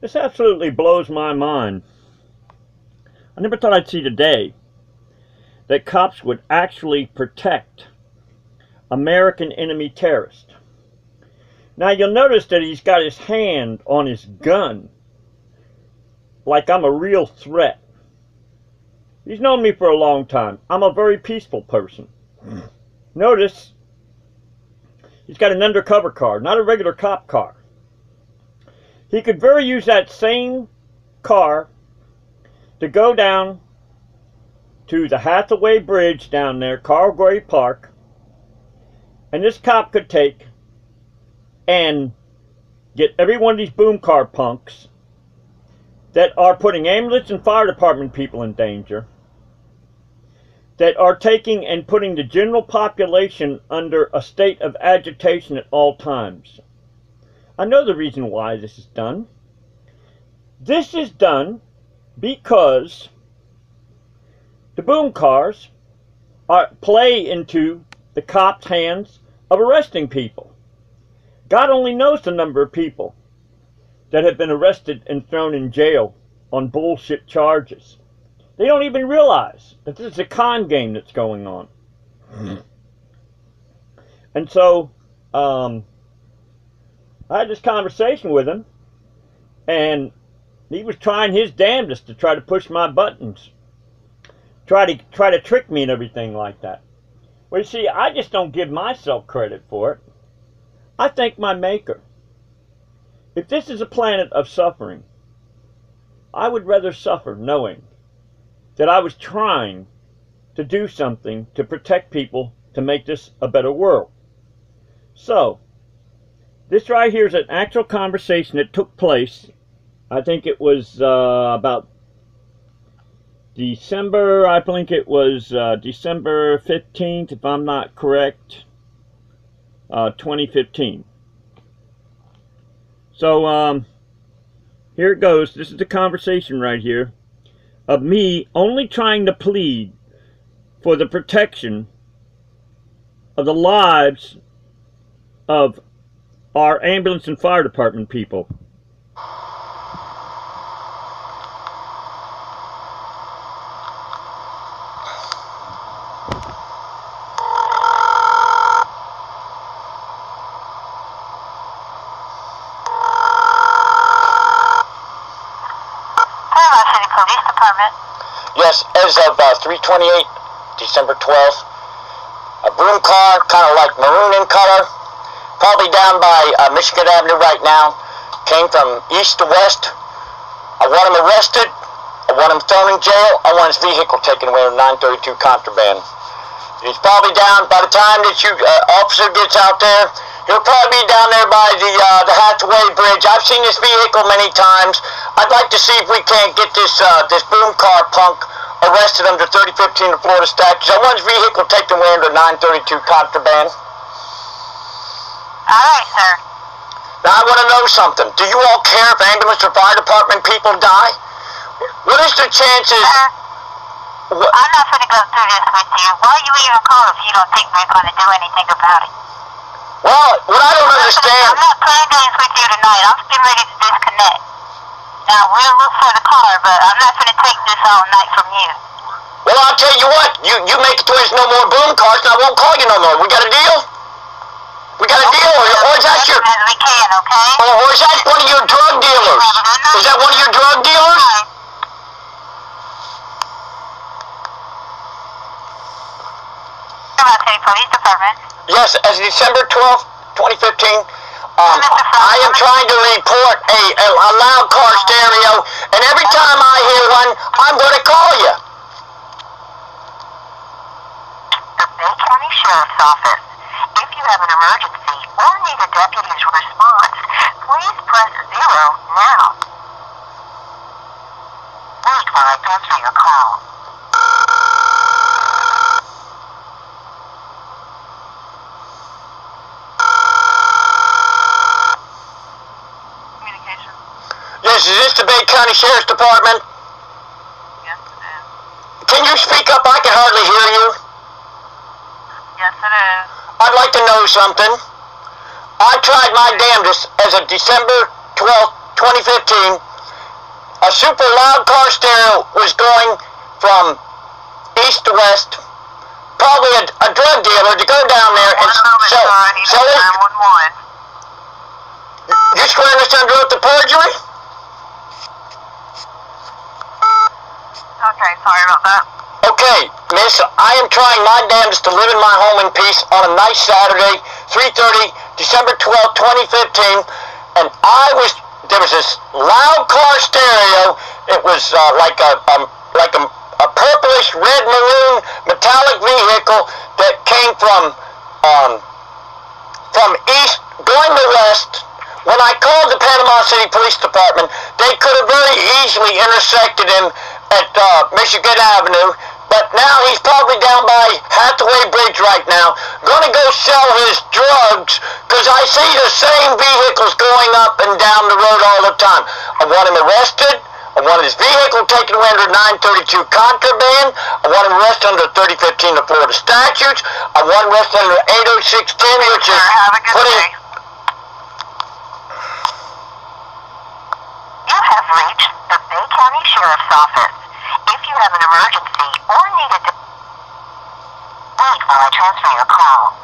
This absolutely blows my mind. I never thought I'd see the day that cops would actually protect American enemy terrorists. Now you'll notice that he's got his hand on his gun like I'm a real threat. He's known me for a long time. I'm a very peaceful person. Hmm. Notice he's got an undercover car, not a regular cop car. He could very use that same car to go down to the Hathaway Bridge down there, Carl Gray Park, and this cop could take and get every one of these boom car punks that are putting ambulance and fire department people in danger, that are taking and putting the general population under a state of agitation at all times. I know the reason why this is done. This is done because the boom cars are, play into the cops' hands of arresting people. God only knows the number of people that have been arrested and thrown in jail on bullshit charges. They don't even realize that this is a con game that's going on. and so, um, I had this conversation with him, and he was trying his damnedest to try to push my buttons, try to try to trick me and everything like that. Well, you see, I just don't give myself credit for it. I thank my Maker. If this is a planet of suffering, I would rather suffer knowing that I was trying to do something to protect people to make this a better world. So, this right here is an actual conversation that took place. I think it was uh, about December, I think it was uh, December 15th, if I'm not correct, uh, 2015. So, um, here it goes. This is the conversation right here of me only trying to plead for the protection of the lives of our ambulance and fire department people. Yes, as of uh, 328, December 12th, a boom car, kind of like maroon in color, probably down by uh, Michigan Avenue right now, came from east to west. I want him arrested. I want him thrown in jail. I want his vehicle taken away with 932 contraband. He's probably down by the time that you uh, officer gets out there. He'll probably be down there by the uh, the Hathaway Bridge. I've seen this vehicle many times. I'd like to see if we can't get this uh, this boom car punk arrested under 3015 of Florida statutes. I want his vehicle taken away under 932 contraband. All right, sir. Now I want to know something. Do you all care if ambulance or fire department people die? What is the chances? Uh, I'm not going to go through this with you. Why are you even call if you don't think we're going to do anything about it? Well, what I don't understand. I'm not playing games with you tonight. I'm getting ready to disconnect. Now, we'll look for the car, but I'm not going to take this all night from you. Well, I'll tell you what. You you make it to there's no more boom cars, and I won't call you no more. We got a deal? We got a deal, or, is that your, As we can, okay? or, or is that one of your drug dealers? Is that one of your drug dealers? Police Department. Yes, as December 12th, 2015, um, I am trying to report a, a, a loud car stereo, and every time I hear one, I'm going to call you. The Bay County Sheriff's Office. If have an emergency or need a deputy's response, please press zero now. Wait while I transfer your call. Communication. Yes, is this the Bay County Sheriff's Department? Yes, it is. Can you speak up? I can hardly hear you. Yes, it is. I'd like to know something. I tried my damnedest as of December 12th, 2015 a super loud car stereo was going from east to west. Probably a, a drug dealer to go down there and sell, sell it. 911. You swear this under oath to perjury? Okay, sorry about that. Miss, I am trying my damnedest to live in my home in peace on a nice Saturday, 3.30, December 12, 2015, and I was, there was this loud car stereo, it was uh, like a, um, like a, a purplish red maroon metallic vehicle that came from, um, from east going to west. When I called the Panama City Police Department, they could have very easily intersected him at uh, Michigan Avenue, but now he's probably down by Hathaway Bridge right now, going to go sell his drugs, because I see the same vehicles going up and down the road all the time. I want him arrested. I want his vehicle taken away under 932 contraband. I want him arrested under 3015 of Florida statutes. I want him arrested under 80610, which is putting... day. You have reached the Bay County Sheriff's Office. If you have an emergency or need a... Wait while I transfer your call.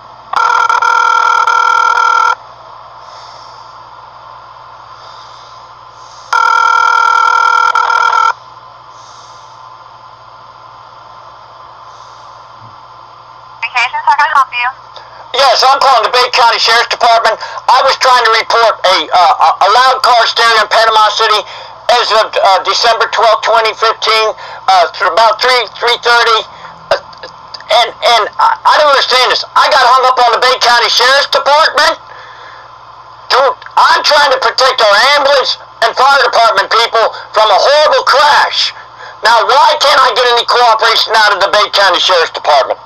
Yes, I'm calling the Bay County Sheriff's Department. I was trying to report a, uh, a loud car stereo in Panama City as of uh, December 12, 2015, uh, through about 3, 3.30. Uh, and and I, I don't understand this. I got hung up on the Bay County Sheriff's Department. Dude, I'm trying to protect our ambulance and fire department people from a horrible crash. Now, why can't I get any cooperation out of the Bay County Sheriff's Department?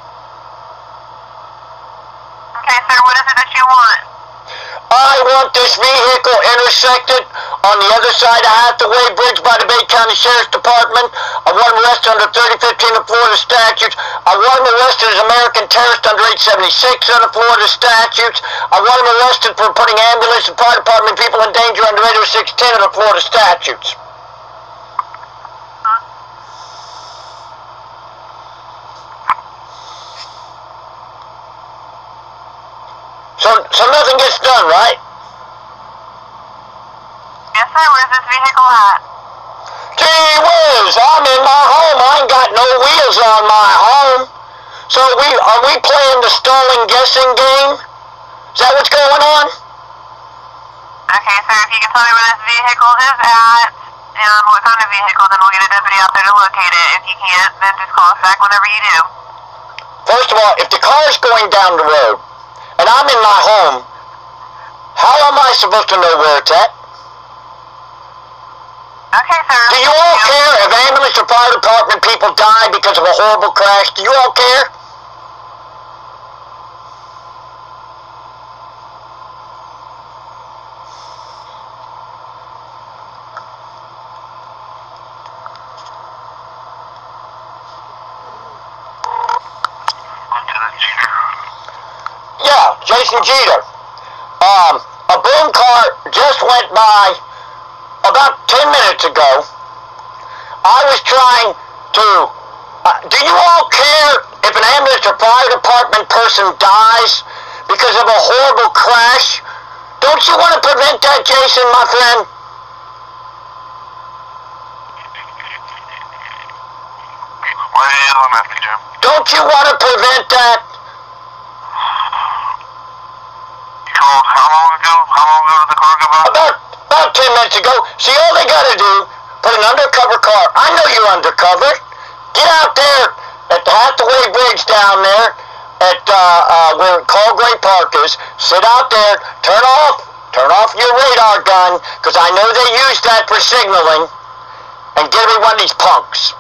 Okay, sir, what is it that you want? I want this vehicle intersected on the other side of Hathaway Bridge by the Bay County Sheriff's Department. I want him arrested under 3015 of Florida statutes. I want him arrested as American terrorist under 876 of the Florida statutes. I want him arrested for putting ambulance and fire department people in danger under 80610 of the Florida statutes. So, so nothing gets done, right? Yes, sir, where's this vehicle at? Gee whiz, I'm in my home. I ain't got no wheels on my home. So we are we playing the stalling guessing game? Is that what's going on? Okay, sir, if you can tell me where this vehicle is at, and what kind of vehicle, then we'll get a deputy out there to locate it. If you can't, then just call us back whenever you do. First of all, if the car's going down the road and I'm in my home, how am I supposed to know where it's at? Okay, sir. Do you all care if ambulance or fire department people die because of a horrible crash? Do you all care? Lieutenant Jeter. Yeah, Jason Jeter. Um, a boom car just went by about 10 minutes ago. I was trying to. Uh, do you all care if an ambulance or fire department person dies because of a horrible crash? Don't you want to prevent that, Jason, my friend? You on that, Jim? Don't you want to prevent that? How long ago? How long ago did the car go by? About about ten minutes ago. See, all they gotta do, put an undercover car. I know you're undercover. Get out there at the Hathaway Bridge down there at uh, uh, where Carl Gray Park is. Sit out there. Turn off. Turn off your radar gun, because I know they use that for signaling. And get rid of these punks.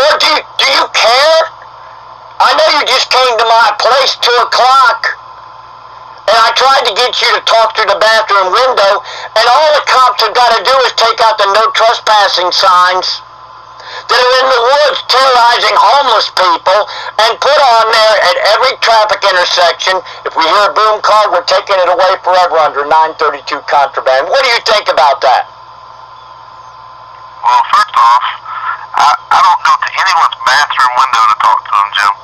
Or do you, do you care? I know you just came to my place two o'clock and I tried to get you to talk through the bathroom window, and all the cops have got to do is take out the no trespassing signs that are in the woods terrorizing homeless people and put on there at every traffic intersection, if we hear a boom car, we're taking it away forever under 932 contraband. What do you think about that? Well, first off, I, I don't go to anyone's bathroom window to talk to them, Jim.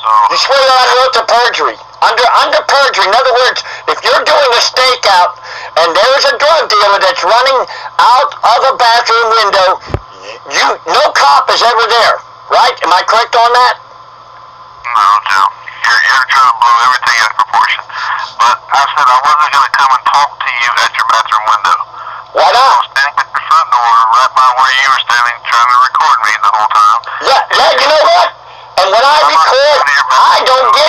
So You swear you're on perjury. Under under perjury. In other words, if you're doing a stakeout and there's a drug dealer that's running out of a bathroom window, you no cop is ever there, right? Am I correct on that? no, Jim. You're, you're trying to blow everything out of proportion. But I said I wasn't going to come and talk to you at your bathroom window. Why I was standing at your front door right by where you were standing trying to record me the whole time. Yeah, yeah, you know what? And when I record, I don't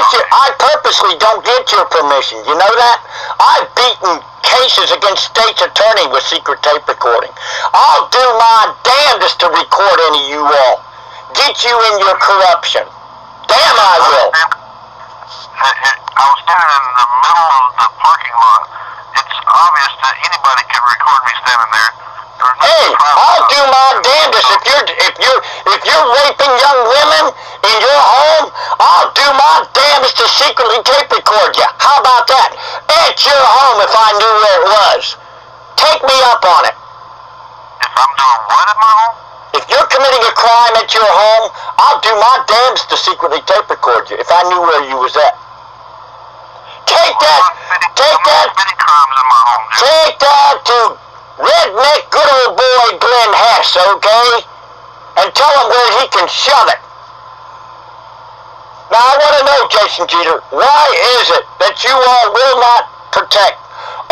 get your, I purposely don't get your permission. You know that? I've beaten cases against state's attorney with secret tape recording. I'll do my damnedest to record any of you all. Get you in your corruption. Damn, I will. I was standing in the middle of the parking lot. It's obvious that anybody can record me standing there. There was no Hey. I'll do my damnedest if you're if you're if you're raping young women in your home. I'll do my to secretly tape record you. How about that? At your home if I knew where it was. Take me up on it. If I'm doing what at my home? If you're committing a crime at your home, I'll do my damnedest to secretly tape record you if I knew where you was at. Take that, take that, Many crimes in my home, Jim. take that to redneck good old boy Glenn Hess, okay? And tell him where he can shove it. Now I want to know, Jason Jeter, why is it that you all will not protect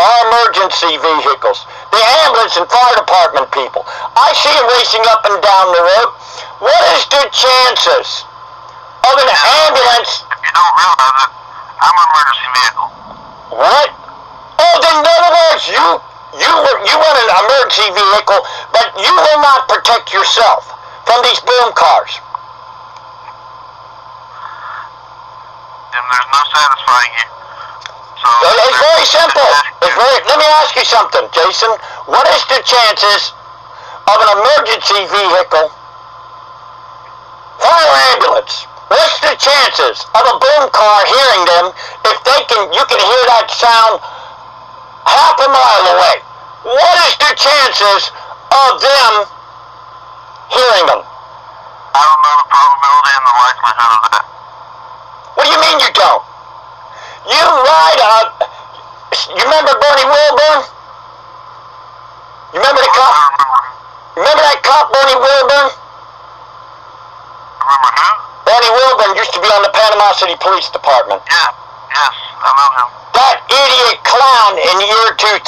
our emergency vehicles, the ambulance and fire department people? I see them racing up and down the road. What is the chances of an ambulance? If you don't realize it, I'm an emergency vehicle. What? Oh, then in other words, you you you run an emergency vehicle, but you will not protect yourself from these boom cars. There's no satisfying you. So Well, It's very simple. It's very. Let me ask you something, Jason. What is the chances of an emergency vehicle, fire ambulance? What's the chances of a boom car hearing them if they can? You can hear that sound half a mile away. What is the chances of them hearing them? I don't know the probability and the likelihood of that. What do you mean you don't? You ride a. Uh, you remember Bernie Wilburn? You remember the cop? remember. Remember that cop, Bernie Wilburn? Remember who? Bernie Wilburn used to be on the Panama City Police Department. Yeah. Yes, I know him. That idiot clown in the year 2000